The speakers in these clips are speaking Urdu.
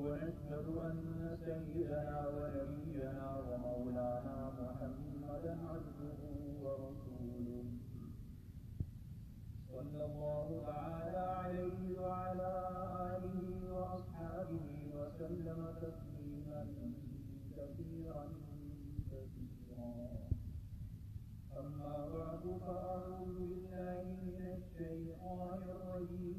ونشهد أن سيدنا ونبينا ومولانا محمدا عبده ورسوله. صلى الله تعالى عليه وعلى آله وأصحابه وسلم تسليما كثيرا كثيرا. أما بعد فأعوذ بالله من الشيطان الرجيم.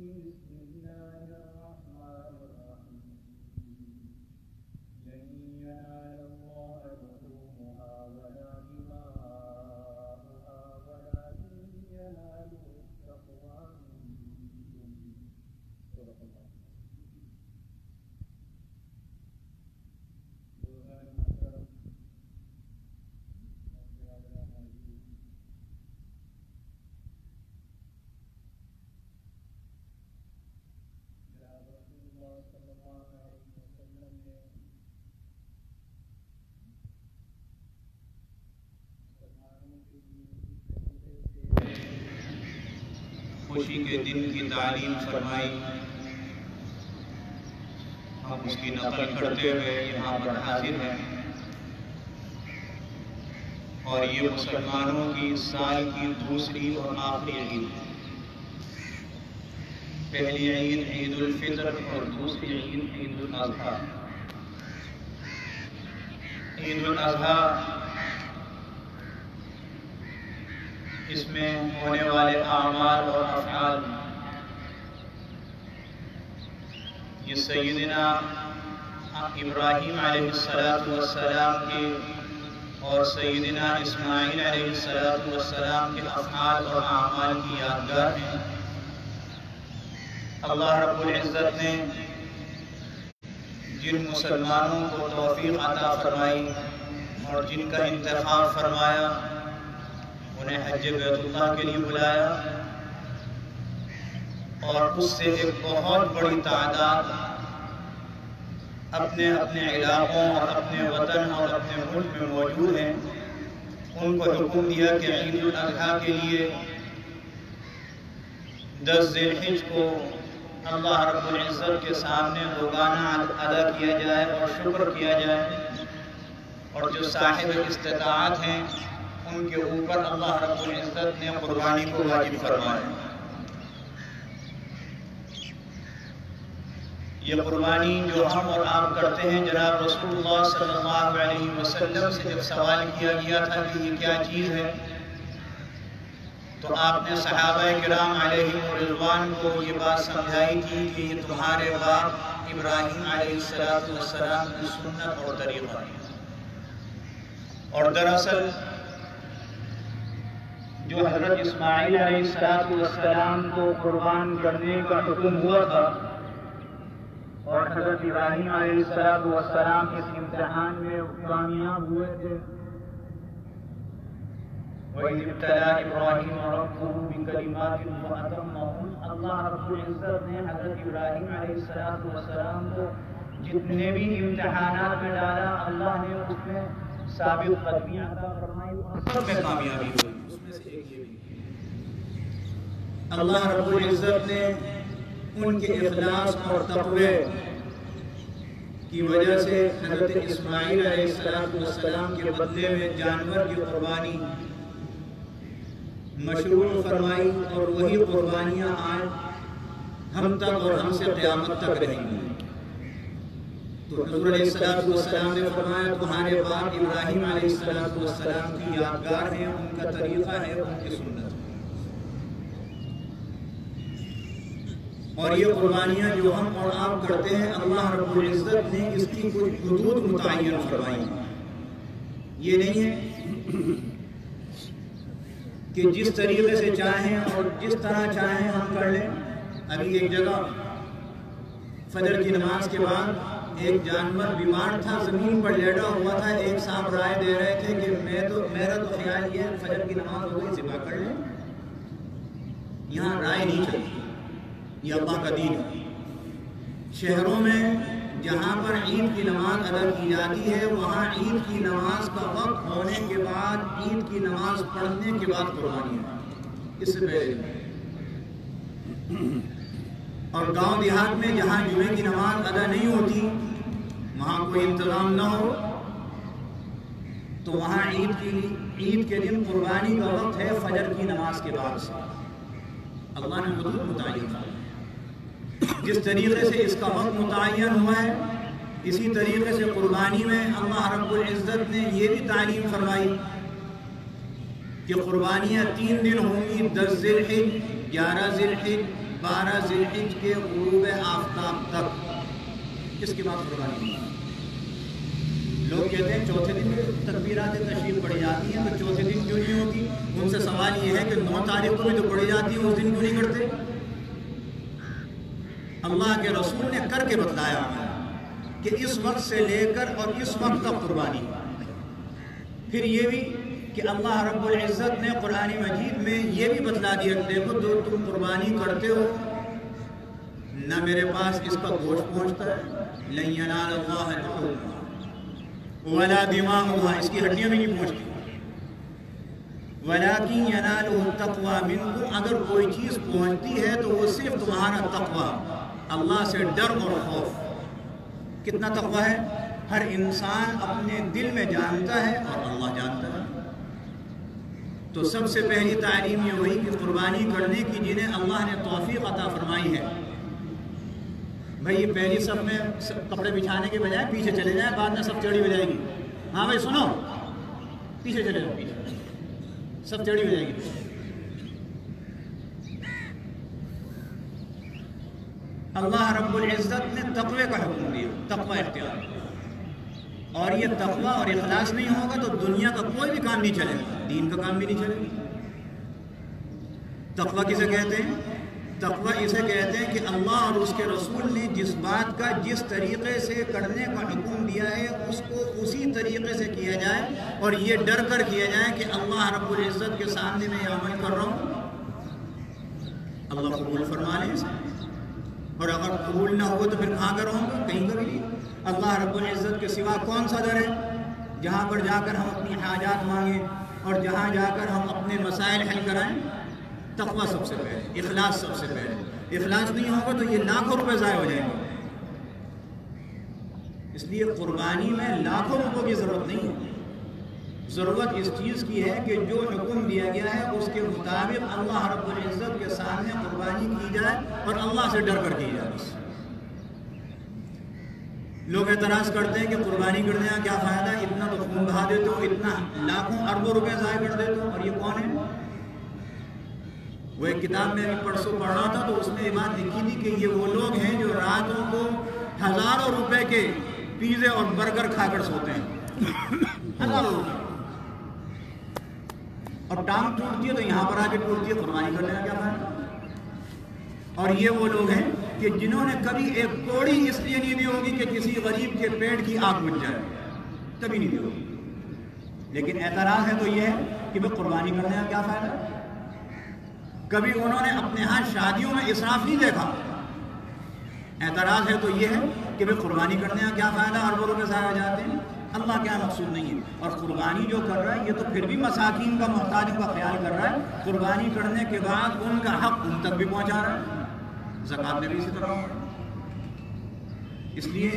خوشی کے دن کی تعلیم فرمائی۔ ہم اس کی نقل کرتے ہوئے یہاں پر حاضر ہیں۔ اور یہ مسلمانوں کی سال کی دوسری اور آخری عید ہے۔ پہلی عید عید الفطر اور دوسری عید عید الاضحیٰ۔ عید الاضحیٰ اس میں ہونے والے اعمال اور افعال۔ یہ سیدنا ابراہیم علیہ السلام والسلام کے اور سیدنا اسماعیل علیہ السلام والسلام کے افعال اور اعمال کی یادگار ہیں۔ اللہ رب العزت نے جن مسلمانوں کو توفیق عطا فرمائی اور جن کا انتخاب فرمایا انہیں حج بیت اللہ کے لیے بلایا اور اس سے ایک بہت بڑی تعداد اپنے اپنے علاقوں اور اپنے وطن اور اپنے ملک میں موجود ہیں۔ ان کو حکم دیا کہ عید الاضحیٰ کے لیے دس ذی کو اللہ رب العزت کے سامنے دوگانہ ادا کیا جائے اور شکر کیا جائے۔ اور جو صاحب استطاعت ہیں ان کے اوپر اللہ رب العزت نے قربانی کو واجب فرمایا۔ یہ قربانی جو ہم اور آپ کرتے ہیں، جناب رسول اللہ صلی اللہ علیہ وسلم سے جب سوال کیا گیا تھا کہ یہ کیا چیز ہے، تو آپ نے صحابہ کرام علیہ رضوان کو یہ بات سمجھائی تھی کہ یہ تمہارے باپ ابراہیم علیہ السلام کی سنت اور طریقہ ہے۔ اور دراصل جو حضرت اسماعیل علیہ السلام کو قربان کرنے کا حکم ہوا تھا اور حضرت ابراہیم علیہ السلام اس امتحان میں کامیاب ہوئے تھے۔ وَإِذِ ابْتَلَى إِبْرَاهِيمَ رَبُّهُ بِكَلِمَاتٍ فَأَتَمَّهُنَّ اللہ رب العزت نے حضرت ابراہیم علیہ السلام کو جتنے بھی امتحانات میں ڈالا، اللہ نے اس میں ثابت قدمی عطا فرمائی۔ اور سب میں کامیابی ہوئی اس میں سے ایک یہ بھی اللہ رب العزت نے ان کے اخلاص اور تقوی کی وجہ سے حضرت اسماعیل علیہ السلام کے بدلے میں جانور کی قربانی مشروع فرمائی اور وہی قربانیاں آج ہم تک اور ہم سے قیامت تک رہیں گی۔ تو حضور علیہ السلام نے فرمایا، تمہارے باپ ابراہیم علیہ السلام کی یادگار ہے ان کا طریقہ ہے، ان کی سنت۔ اور یہ قربانیاں جو ہم اور آپ کرتے ہیں، اللہ رب العزت نے اس کی کوئی حدود متعین فرمائی یہ نہیں ہے کہ جس طریقے سے چاہیں اور جس طرح چاہیں ہم کر لیں۔ ابھی ایک جگہ فجر کی نماز کے بعد ایک جانور بیمار تھا، زمین پر لیٹا ہوا تھا۔ ایک صاحب رائے دے رہے تھے کہ میں تو، میرا تو خیال یہ ہے، فجر کی نماز ہو گئی ذبح کر لیں۔ یہاں رائے نہیں چلتی۔ یہ اللہ کا دین ہے۔ شہروں میں جہاں پر عید کی نماز ادا کی جاتی ہے، وہاں عید کی نماز کا وقت ہونے کے بعد، عید کی نماز پڑھنے کے بعد قربانی ہے۔ اس سے پہلے۔ اور گاؤں دیہات میں جہاں جمعے کی نماز ادا نہیں ہوتی، وہاں کوئی انتظام نہ ہو، تو وہاں عید کی، عید کے دن قربانی کا وقت ہے فجر کی نماز کے بعد سے۔ اللہ نے حدود متعین کیا جس طریقے سے اس کا وقت متعین ہوا ہے، اسی طریقے سے قربانی میں اللہ رب العزت نے یہ بھی تعلیم فرمائی کہ قربانیاں تین دن ہوں گی، دس ذی الحج گیارہ ذی الحج بارہ ذی الحج کے غروب آفتاب تک۔ اس کے بعد قربانی لوگ کہتے ہیں چوتھے دن تکبیرات تشریف پڑی جاتی ہیں، تو چوتھے دن کیوں نہیں ہوتی؟ ان سے سوال یہ ہے کہ نو تاریخ کو بھی تو پڑی جاتی ہے اس دن کیوں نہیں کرتے؟ اللہ کے رسول نے کر کے بتلایا ہمیں کہ اس وقت سے لے کر اور اس وقت تک قربانی۔ پھر یہ بھی کہ اللہ رب العزت نے قرآن مجید میں یہ بھی بتلا دیا دیکھو جو تم قربانی کرتے ہو، نہ میرے پاس اس کا گوشت پہنچتا ہے، لن ینال اللہ لحومها ولا دماغها اس کی ہڈیاں بھی نہیں پہنچتی۔ ولیکن ینالہ التقوی منکم، اگر کوئی چیز پہنچتی ہے تو وہ صرف تمہارا تقوی۔ اللہ سے ڈر اور خوف۔ کتنا تقوی ہے؟ ہر انسان اپنے دل میں جانتا ہے اور اللہ جانتا ہے۔ تو سب سے پہلی تعلیم یہ ہوئی کہ قربانی کرنے کی جنہیں اللہ نے توفیق عطا فرمائی ہے۔ بھائی، یہ پہلی سب میں کپڑے بچھانے کے بجائے پیچھے چلے جائیں، بعد میں سب چڑی ہو جائے گی۔ ہاں بھائی، سنو۔ پیچھے چلے جاؤ، پیچھے۔ سب چڑی ہو جائے گی۔ اللہ رب العزت نے تقوی کا حکم دیا، تقوی اختیار۔ اور یہ تقوی اور اخلاص نہیں ہوگا تو دنیا کا کوئی بھی کام نہیں چلے گا، دین کا کام بھی نہیں چلے گا۔ تقوی کسے کہتے ہیں؟ تقوی اسے کہتے ہیں کہ اللہ اور اس کے رسول نے جس بات کا جس طریقے سے کرنے کا حکم دیا ہے، اس کو اسی طریقے سے کیا جائے۔ اور یہ ڈر کر کیا جائے کہ اللہ رب العزت کے سامنے میں یہ عمل کر رہا ہوں۔ اللہ قبول فرما لے۔ اسے اور اگر قبول نہ ہو تو پھر کہاں کروں گا کہیں کا بھی جی؟ اللہ رب العزت کے سوا کون سا در ہے؟ جہاں پر جا کر ہم اپنی حاجات مانگیں اور جہاں جا کر ہم اپنے مسائل حل کرائیں، تقوی سب سے پہلے، اخلاص سب سے پہلے۔ اخلاص نہیں ہوگا تو یہ لاکھوں روپے ضائع ہو جائیں گے۔ اس لیے قربانی میں لاکھوں روپوں کی ضرورت نہیں ہے۔ ضرورت اس چیز کی ہے کہ جو حکم دیا گیا ہے، اس کے مطابق اللہ رب العزت کے سامنے قربانی کی جائے اور اللہ سے ڈر کر کی جائے بس۔ لوگ اعتراض کرتے ہیں کہ قربانی کرنے کا کیا فائدہ؟ ہے اتنا تو خون بہا دیتے ہو، اتنا لاکھوں اربوں روپے ضائع کر دیتے ہو، اور یہ کون ہے؟ وہ ایک کتاب میں ابھی پرسوں پڑھ رہا تھا تو اس میں یہ بات لکھی تھی کہ یہ وہ لوگ ہیں جو راتوں کو ہزاروں روپے کے پیزے اور برگر کھا کر سوتے ہیں۔ ہزاروں روپے اور ٹانگ ٹوٹتی ہے تو یہاں پر آ کے ٹوٹتی ہے، قربانی کرنے کا کیا فائدہ اور یہ وہ لوگ ہیں کہ جنہوں نے کبھی ایک کوڑی اس لیے نہیں دی ہوگی کہ کسی غریب کے پیٹ کی آگ بج جائے۔ کبھی نہیں دی ہوگی۔ لیکن اعتراض ہے تو یہ ہے کہ وہ قربانی کرنے کا کیا فائدہ؟ کبھی انہوں نے اپنے ہاں شادیوں میں اسراف نہیں دیکھا۔ اعتراض ہے تو یہ ہے کہ وہ قربانی کرنے کا کیا فائدہ؟ اربوں روپے ضائع ہو جاتے ہیں۔ اللہ کیا مقصود نہیں ہے۔ اور قربانی جو کر رہا ہے، یہ تو پھر بھی مساکین کا محتاجوں کا خیال کر رہا ہے۔ قربانی کرنے کے بعد ان کا حق ان تک بھی پہنچا رہا ہے۔ زکات میں بھی اسی طرح ہو اس لیے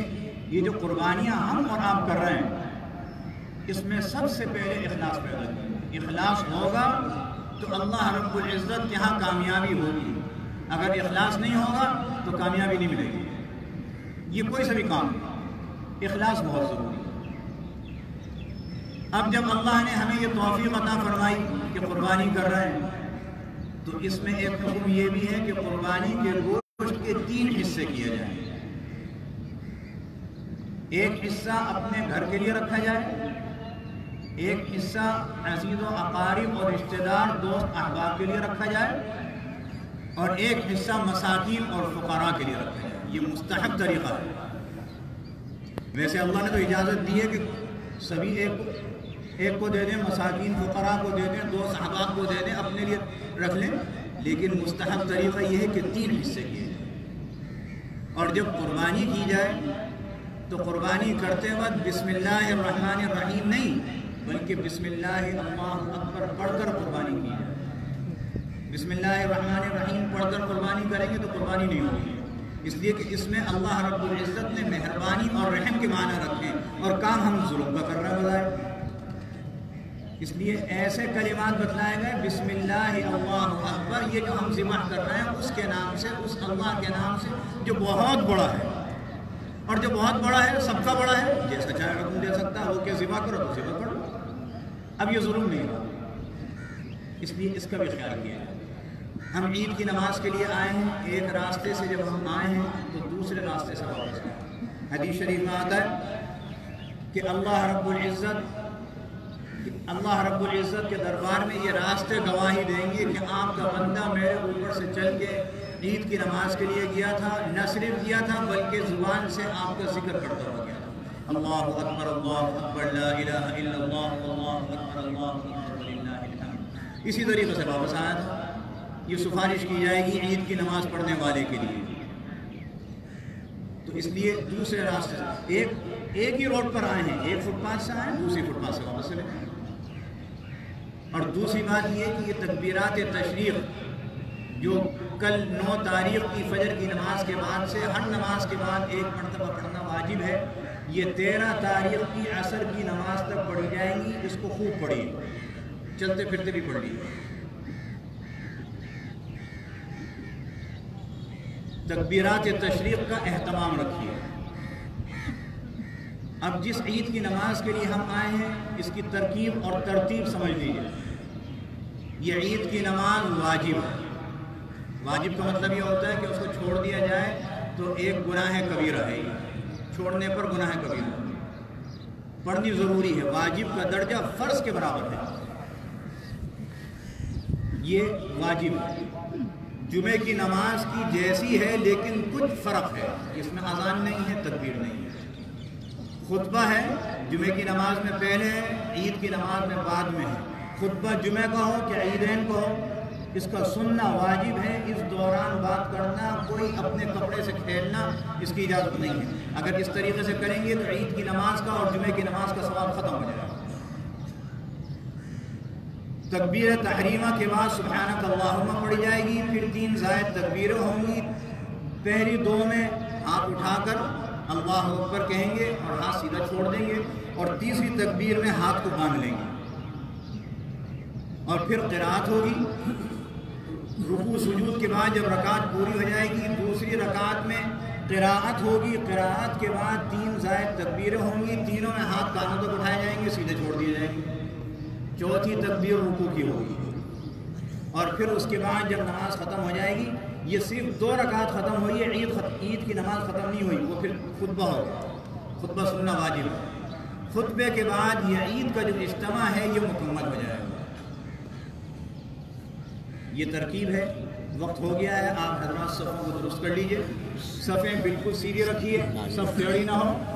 یہ جو قربانیاں ہم اور آپ کر رہے ہیں، اس میں سب سے پہلے اخلاص پیدا کریں۔ اخلاص ہوگا تو اللہ رب العزت کے ہاں کامیابی ہوگی۔ اگر اخلاص نہیں ہوگا تو کامیابی نہیں ملے گی۔ یہ کوئی سا بھی کام اخلاص بہت ضروری ہے۔ اب جب اللہ نے ہمیں یہ توفیق عطا فرمائی کہ قربانی کر رہے ہیں، تو اس میں ایک حکم یہ بھی ہے کہ قربانی کے گوشت کے تین حصے کیے جائیں۔ ایک حصہ اپنے گھر کے لیے رکھا جائے، ایک حصہ عزیز و اقارب اور رشتہ دار، دوست، احباب کے لیے رکھا جائے اور ایک حصہ مساکین اور فقراء کے لیے رکھا جائے۔ یہ مستحق طریقہ ہے۔ ویسے اللہ نے تو اجازت دی ہے کہ سبھی ایک ایک کو دے دیں، مساکین، فقراء کو دے دیں، دو صحابہ کو دے دیں، اپنے لیے رکھ لیں۔ لیکن مستحب طریقہ یہ ہے کہ تین حصے کیے اور جب قربانی کی جائے، تو قربانی کرتے وقت بسم اللہ الرحمن الرحیم نہیں، بلکہ بسم اللہ اللہ اکبر پڑھ کر قربانی کی جائے۔ بسم اللہ الرحمن الرحیم پڑھ کر قربانی کریں گے تو قربانی نہیں ہوگی۔ اس لیے کہ اس میں اللہ رب العزت نے مہربانی اور رحم کے معنی رکھے اور کام ہم ظلم کا کر رہے بتائے اس لیے ایسے کلمات بتلائے گئے، بسم اللہ اللہ اکبر، یہ جو ہم ذبح کر رہے ہیں، اس کے نام سے، اس اللہ کے نام سے، جو بہت بڑا ہے۔ اور جو بہت بڑا ہے، سب کا بڑا ہے، جیسا چاہے حکم دے سکتا ہے، وہ کہ ذبح کرو تو ذبح کرو اب یہ ظلم نہیں ہوا۔ اس لیے اس کا بھی خیال کیا ہے ہم عید کی نماز کے لیے آئے ہیں، ایک راستے سے جب ہم آئے ہیں، تو دوسرے راستے سے واپس آئے حدیث شریف میں آتا ہے کہ اللہ رب العزت اللہ رب العزت کے دربار میں یہ راستے گواہی دیں گے کہ آپ کا بندہ میرے اوپر سے چل کے عید کی نماز کے لیے گیا تھا، نہ صرف گیا تھا، بلکہ زبان سے آپ کا ذکر کرتا ہوا گیا تھا۔ اللہ اکبر اللہ اکبر، لا الہ الا اللہ اللہ اکبر اللہ اکبر، وللہ الحمد۔ اسی طریقے سے واپس آیا تھا۔ یہ سفارش کی جائے گی عید کی نماز پڑھنے والے کے لیے۔ تو اس لیے دوسرے راستے سے۔ ایک ایک ہی روڈ پر آئے ہیں۔ ایک فٹ پاتھ سے آئے ہیں، دوسری فٹ پاتھ سے واپس چلے اور دوسری بات یہ کہ یہ تکبیرات تشریف جو کل نو تاریخ کی فجر کی نماز کے بعد سے ہر نماز کے بعد ایک مرتبہ پڑھنا واجب ہے، یہ تیرہ تاریخ کی عصر کی نماز تک پڑھی جائیں گی، اس کو خوب پڑھی چلتے پھرتے بھی پڑھ لیجیے تکبیرات تشریف کا اہتمام رکھیے۔ اب جس عید کی نماز کے لیے ہم آئے ہیں، اس کی ترکیب اور ترتیب سمجھ لیجیے یہ عید کی نماز واجب ہے۔ واجب کا مطلب یہ ہوتا ہے کہ اس کو چھوڑ دیا جائے تو ایک گناہ کبیرہ ہے۔ یہ چھوڑنے پر گناہ کبیرہ۔ پڑھنی ضروری ہے۔ واجب کا درجہ فرض کے برابر ہے۔ یہ واجب ہے۔ جمعے کی نماز کی جیسی ہے، لیکن کچھ فرق ہے۔ اس میں اذان نہیں ہے، تکبیر نہیں ہے۔ خطبہ ہے جمعے کی نماز میں پہلے ہے، عید کی نماز میں بعد میں ہے۔ خطبہ جمعہ کا ہو کہ عیدین کا ہو، اس کا سننا واجب ہے۔ اس دوران بات کرنا، کوئی اپنے کپڑے سے کھیلنا، اس کی اجازت نہیں ہے۔ اگر اس طریقے سے کریں گے تو عید کی نماز کا اور جمعے کی نماز کا ثواب ختم ہو جائے گا۔ تکبیر تحریمہ کے بعد سبحانک اللہم پڑھی جائے گی، پھر تین زائد تکبیریں ہوں گی۔ پہلی دو میں ہاتھ اٹھا کر اللہ اکبر کہیں گے اور ہاتھ سیدھا چھوڑ دیں گے اور تیسری تکبیر میں ہاتھ کو باندھ لیں گے۔ اور پھر قرآت ہوگی۔ رکوع، سجود کے بعد جب رکعت پوری ہو جائے گی، دوسری رکعت میں قراءت ہوگی۔ قراءت کے بعد تین زائد تکبیریں ہوں گی۔ تینوں میں ہاتھ کانوں تک اٹھائے جائیں گے، سیدھے چھوڑ دیے جائیں گے۔ چوتھی تکبیر رکوع کی ہوگی۔ اور پھر اس کے بعد جب نماز ختم ہو جائے گی، یہ صرف دو رکعت ختم ہوئی ہے، عید عید کی نماز ختم نہیں ہوئی، وہ پھر خطبہ ہوگا خطبہ سننا واجب ہے۔ خطبے کے بعد یہ عید کا جو اجتماع ہے، یہ مکمل ہو جائے گا۔ یہ ترکیب ہے۔ وقت ہو گیا ہے، آپ حضرات صفوں کو درست کر لیجیے۔ صفیں بالکل سیدھی رکھیے، سب ٹیڑھی نہ ہو